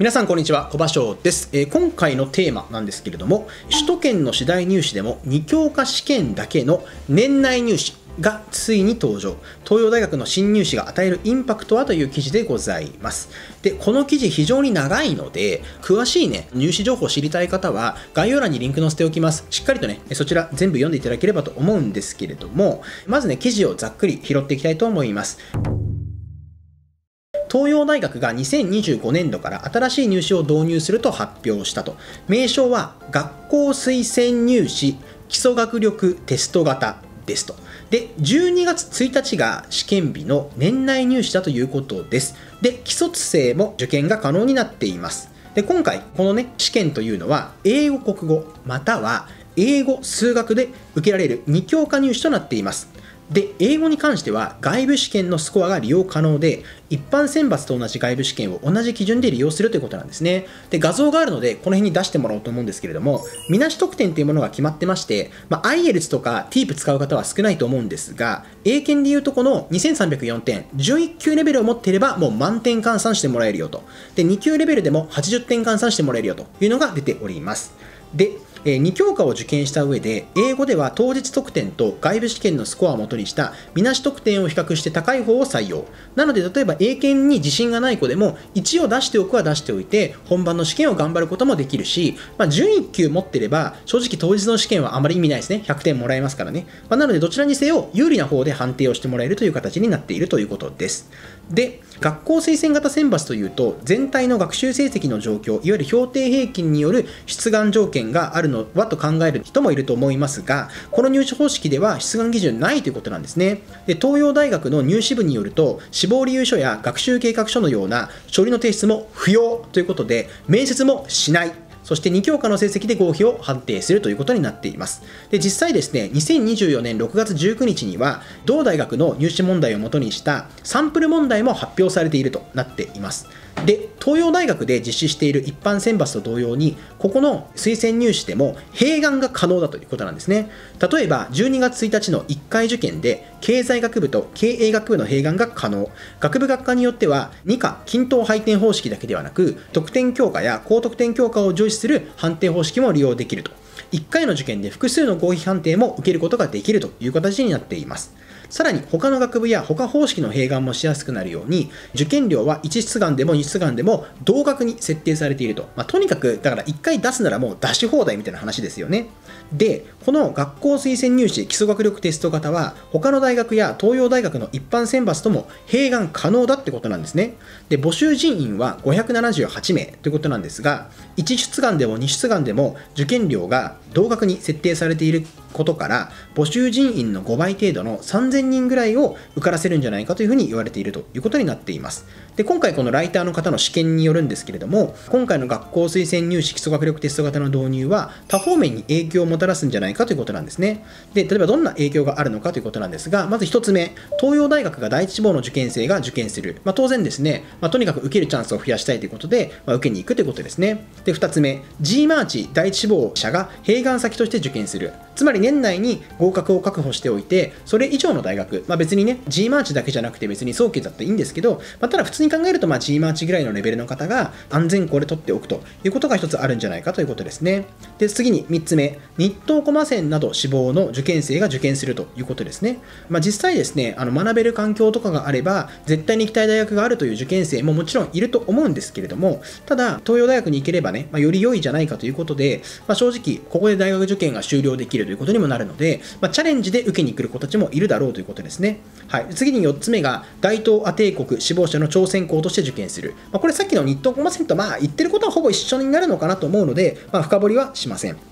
皆さんこんにちは小場翔です、えー、今回のテーマなんですけれども首都圏の次第入試でも2教科試験だけの年内入試がついに登場。東洋大学の新入試が与えるインパクトはという記事でございます。でこの記事非常に長いので詳しいね入試情報を知りたい方は概要欄にリンク載せておきます。しっかりとねそちら全部読んでいただければと思うんですけれどもまずね記事をざっくり拾っていきたいと思います東洋大学が2025年度から新しい入試を導入すると発表したと。名称は学校推薦入試基礎学力テスト型ですと。で12月1日が試験日の年内入試だということです。で既卒生も受験が可能になっています。で今回このね試験というのは英語国語または英語数学で受けられる2教科入試となっています。で、英語に関しては外部試験のスコアが利用可能で、一般選抜と同じ外部試験を同じ基準で利用するということなんですね。で、画像があるので、この辺に出してもらおうと思うんですけれども、みなし得点というものが決まってまして、まあ、IELTS とか TEEP 使う方は少ないと思うんですが、英検でいうとこの2304点、11級レベルを持っていれば、もう満点換算してもらえるよと。で、2級レベルでも80点換算してもらえるよというのが出ております。で、え2教科を受験した上で英語では当日得点と外部試験のスコアをもとにしたみなし得点を比較して高い方を採用。なので例えば英検に自信がない子でも1を出しておくは出しておいて本番の試験を頑張ることもできるし、まあ、11級持ってれば正直当日の試験はあまり意味ないですね。100点もらえますからね、まあ、なのでどちらにせよ有利な方で判定をしてもらえるという形になっているということです。で学校推薦型選抜というと全体の学習成績の状況いわゆる評定平均による出願条件があるのはと考える人もいると思いますがこの入試方式では出願基準ないということなんですね。で東洋大学の入試部によると志望理由書や学習計画書のような書類の提出も不要ということで面接もしない。そして2教科の成績で合否を判定するということになっています。で、実際ですね、2024年6月19日には、同大学の入試問題をもとにしたサンプル問題も発表されているとなっています。で東洋大学で実施している一般選抜と同様にここの推薦入試でも併願が可能だということなんですね例えば12月1日の1回受験で経済学部と経営学部の併願が可能。学部学科によっては2科均等配点方式だけではなく得点強化や高得点強化を重視する判定方式も利用できると。1回の受験で複数の合否判定も受けることができるという形になっています。さらに他の学部や他方式の併願もしやすくなるように受験料は1出願でも2出願でも同額に設定されていると、まあ、とにかくだから1回出すならもう出し放題みたいな話ですよね。でこの学校推薦入試基礎学力テスト型は他の大学や東洋大学の一般選抜とも併願可能だってことなんですね。で募集人員は578名ということなんですが1出願でも2出願でも受験料が同額に設定されていることから募集人員の5倍程度の3000人ぐらいを受からせるんじゃないかというふうに言われているということになっています。で今回このライターの方の試験によるんですけれども今回の学校推薦入試基礎学力テスト型の導入は多方面に影響をもたらすんじゃないかということなんですね。で例えばどんな影響があるのかということなんですがまず1つ目東洋大学が第一志望の受験生が受験する、まあ、当然ですね、まあ、とにかく受けるチャンスを増やしたいということで、まあ、受けに行くということですね。で2つ目 G マーチ第一志望者が併願先として受験する。つまり年内に合格を確保しておいてそれ以上の大学、まあ、別にね G マーチだけじゃなくて別に早慶だっていいんですけど、まあ、ただ普通に考えるとまあ G マーチぐらいのレベルの方が安全校で取っておくということが一つあるんじゃないかということですね。で次に3つ目日東駒専など志望の受験生が受験するということですね、まあ、実際ですねあの学べる環境とかがあれば絶対に行きたい大学があるという受験生ももちろんいると思うんですけれどもただ東洋大学に行ければね、まあ、より良いじゃないかということで、まあ、正直ここで大学受験が終了できるいうことにもなるので、まあ、チャレンジで受けに来る子たちもいるだろうということですね。はい、次に4つ目が大東亜帝国志望者の挑戦校として受験する。まあ、これさっきの日東コマセント、まあ言ってることはほぼ一緒になるのかなと思うので、まあ、深掘りはしません。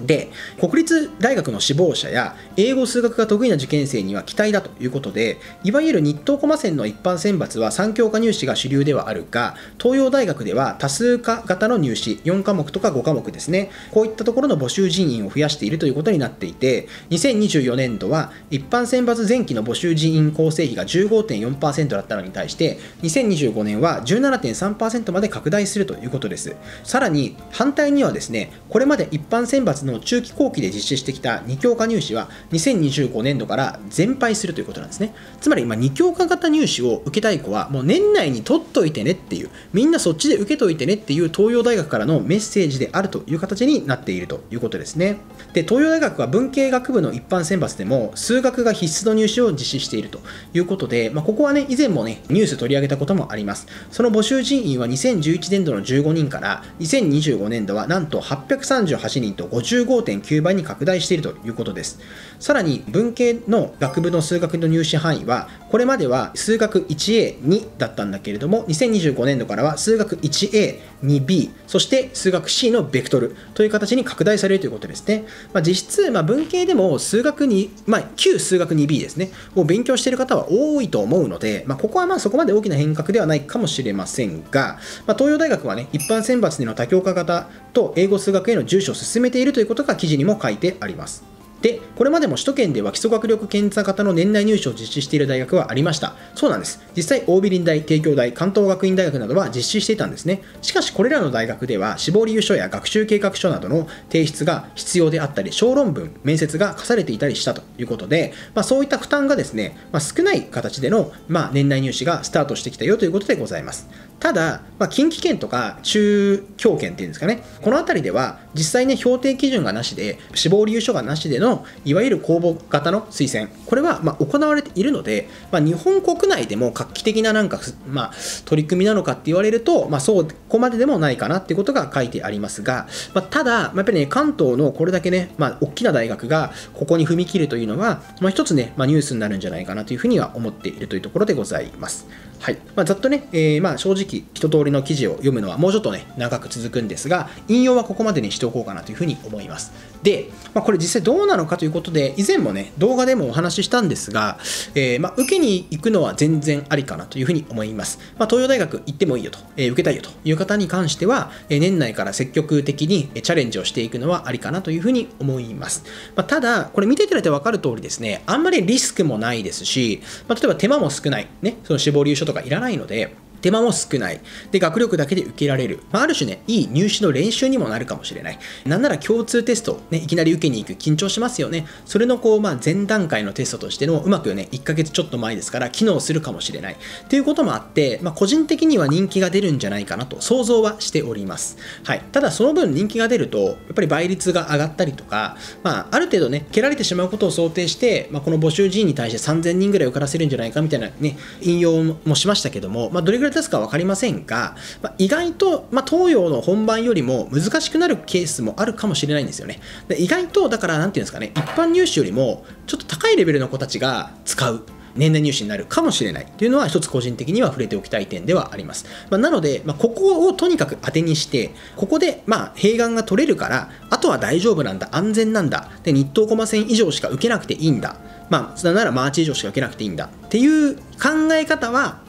で国立大学の志望者や英語数学が得意な受験生には期待だということでいわゆる日東駒線の一般選抜は3教科入試が主流ではあるが東洋大学では多数科型の入試4科目とか5科目ですね。こういったところの募集人員を増やしているということになっていて2024年度は一般選抜前期の募集人員構成比が15.4%だったのに対して2025年は17.3%まで拡大するということです。さらに反対にはですねこれまで一般選抜の中期後期で実施してきた2教科入試は2025年度から全廃するということなんですね。つまり今2教科型入試を受けたい子はもう年内に取っといてねっていうみんなそっちで受けといてねっていう東洋大学からのメッセージであるという形になっているということですね。で東洋大学は文系学部の一般選抜でも数学が必須の入試を実施しているということで、まあ、ここはね以前もねニュース取り上げたこともあります。その募集人員は2011年度の15人から2025年度はなんと838人と55.9倍に拡大しているということです。さらに文系の学部の数学の入試範囲はこれまでは数学 1A2 だったんだけれども2025年度からは数学 1A2B そして数学 C のベクトルという形に拡大されるということですね、まあ、実質、まあ、文系でも数学に、まあ、旧数学 2B ですねを勉強している方は多いと思うので、まあ、ここはまあそこまで大きな変革ではないかもしれませんが、まあ、東洋大学はね一般選抜での多教科型と英語数学への重視を進めているといういうことが記事にも書いてありますで、これまでも首都圏では基礎学力検査型の年内入試を実施している大学はありました。そうなんです。実際、大美林大、帝京大、関東学院大学などは実施していたんですね。しかし、これらの大学では、志望理由書や学習計画書などの提出が必要であったり、小論文、面接が課されていたりしたということで、まあ、そういった負担がですね、まあ、少ない形での、まあ、年内入試がスタートしてきたよということでございます。ただ、まあ、近畿圏とか中京圏っていうんですかね、この辺りでは実際ね、評定基準がなしで、志望理由書がなしでの、いわゆる公募型の推薦、これはま行われているので、まあ、日本国内でも画期的ななんか、まあ、取り組みなのかって言われると、まあ、そうこまででもないかなっていうことが書いてありますが、ま、ただ、やっぱりね、関東のこれだけね、ま、大きな大学がここに踏み切るというのは、まあ、一つね、ま、ニュースになるんじゃないかなというふうには思っているというところでございます。はいまあ、ざっとね、えー、まあ正直、一通りの記事を読むのはもうちょっとね、長く続くんですが、引用はここまでにしておこうかなというふうに思います。で、まあ、これ実際どうなのかということで、以前もね、動画でもお話ししたんですが、えー、まあ、受けに行くのは全然ありかなというふうに思います。まあ、東洋大学行ってもいいよと、えー、受けたいよという方に関しては、え年内から積極的にチャレンジをしていくのはありかなというふうに思います。まあ、ただ、これ見ていただいて分かる通りですね、あんまりリスクもないですし、まあ、例えば手間も少ない、ね、その死亡理由書とかいらないので、手間も少ない。で、学力だけで受けられる。まあ、ある種ね、いい入試の練習にもなるかもしれない。なんなら共通テスト、ね、いきなり受けに行く、緊張しますよね。それのこう、まあ、前段階のテストとしての、うまくね、1ヶ月ちょっと前ですから、機能するかもしれない。っていうこともあって、まあ、個人的には人気が出るんじゃないかなと想像はしております。はい。ただ、その分人気が出ると、やっぱり倍率が上がったりとか、まあ、ある程度ね、蹴られてしまうことを想定して、まあ、この募集人に対して3000人ぐらい受からせるんじゃないかみたいなね、引用もしましたけども、まあ、どれぐらい出すか分かりませんが、まあ、意外と、まあ、東洋の本番よりも難しくなるケースもあるかもしれないんですよね。で意外と、だから、なんていうんですかね、一般入試よりも、ちょっと高いレベルの子たちが使う。年々入試になるかもしれないというのは一つ個人的には触れておきたい点ではあります。まあ、なので、まあ、ここをとにかく当てにして、ここでまあ併願が取れるから、あとは大丈夫なんだ、安全なんだ、で日東駒線以上しか受けなくていいんだ、まあ、それならマーチ以上しか受けなくていいんだっていう考え方は、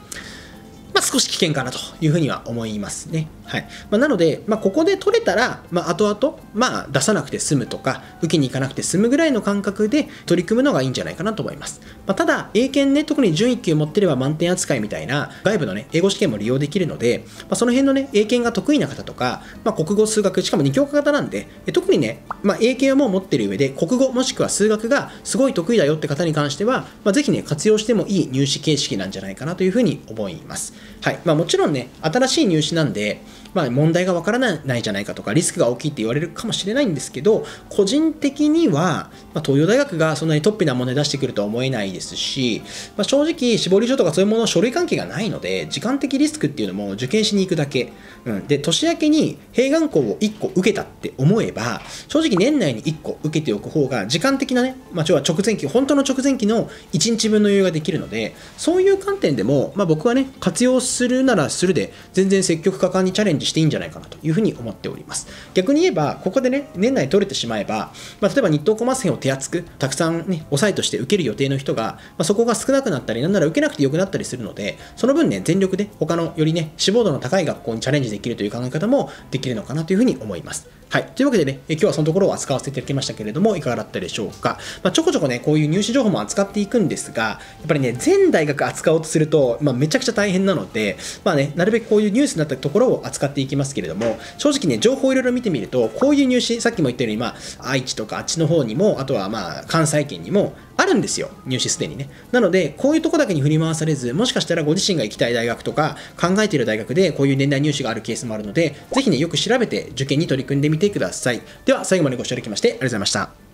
少し危険かなというふうには思いますね。はいまあ、なので、まあ、ここで取れたら、まあ、後々、まあ、出さなくて済むとか、受けに行かなくて済むぐらいの感覚で取り組むのがいいんじゃないかなと思います。まあ、ただ、英検ね、特に準1級持ってれば満点扱いみたいな外部のね、英語試験も利用できるので、まあ、その辺のね、英検が得意な方とか、まあ、国語、数学、しかも2教科型なんで、特にね、まあ、英検はもう持ってる上で、国語もしくは数学がすごい得意だよって方に関しては、まあ、ぜひね、活用してもいい入試形式なんじゃないかなというふうに思います。はい。まあ、もちろんね、新しい入試なんで、まあ、問題がわからないじゃないかとかリスクが大きいって言われるかもしれないんですけど個人的には、まあ、東洋大学がそんなにトップな問題出してくるとは思えないですし、まあ、正直絞り書とかそういうもの書類関係がないので時間的リスクっていうのも受験しに行くだけ、うん、で年明けに併願校を1個受けたって思えば正直年内に1個受けておく方が時間的なね、まあ、要は直前期本当の直前期の1日分の余裕ができるのでそういう観点でも、まあ、僕はね活用するならするで全然積極果敢にチャレンジしていいんじゃないかなというふうに思っております。逆に言えば、ここでね、年内取れてしまえば、まあ、例えば日東コマース編を手厚く、たくさんね、抑えとして受ける予定の人が、まあ、そこが少なくなったり、なんなら受けなくてよくなったりするので、その分ね、全力で他のよりね、志望度の高い学校にチャレンジできるという考え方もできるのかなというふうに思います。はい。というわけでね、今日はそのところを扱わせていただきましたけれども、いかがだったでしょうか。まあ、ちょこちょこね、こういう入試情報も扱っていくんですが、やっぱりね、全大学扱おうとすると、まあ、めちゃくちゃ大変なので、まあね、なるべくこういうニュースになったところを扱っていきますけれども、正直ね、情報をいろいろ見てみると、こういう入試、さっきも言ったように、まあ、愛知とかあっちの方にも、あとはまあ、関西圏にも、あるんですよ、入試すでにね。なので、こういうとこだけに振り回されず、もしかしたらご自身が行きたい大学とか、考えている大学でこういう年代入試があるケースもあるので、ぜひね、よく調べて受験に取り組んでみてください。では、最後までご視聴いただきまして、ありがとうございました。